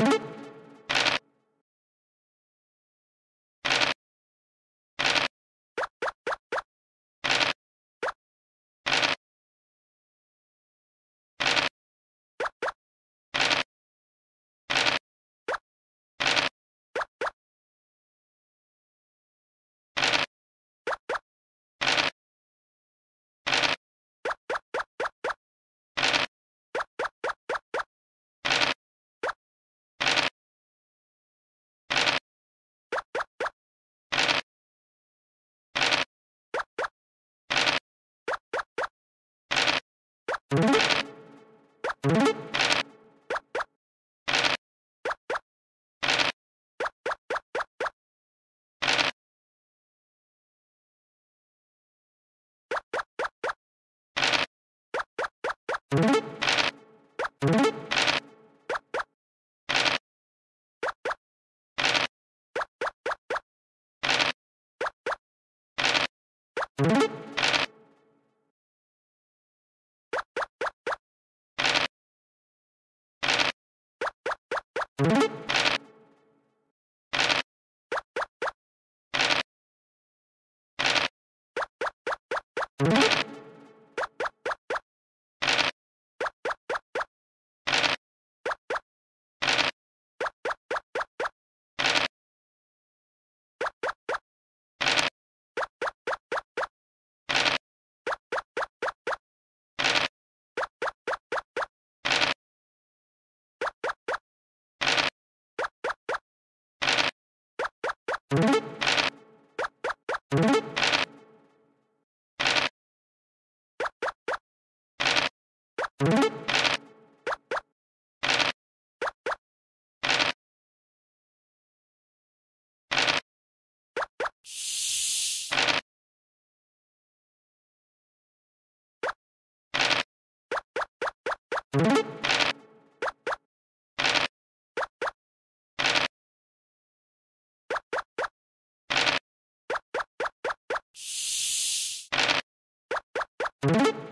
you What? you you.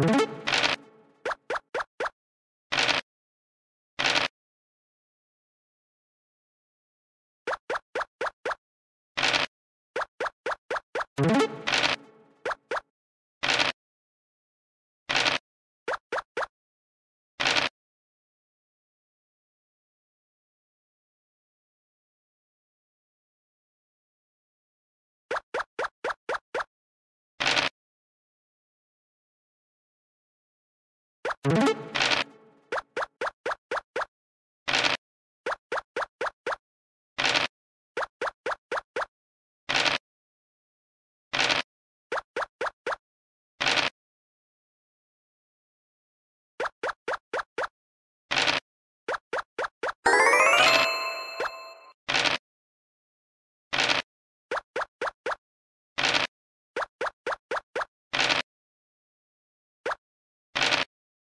Thank you. Thank you.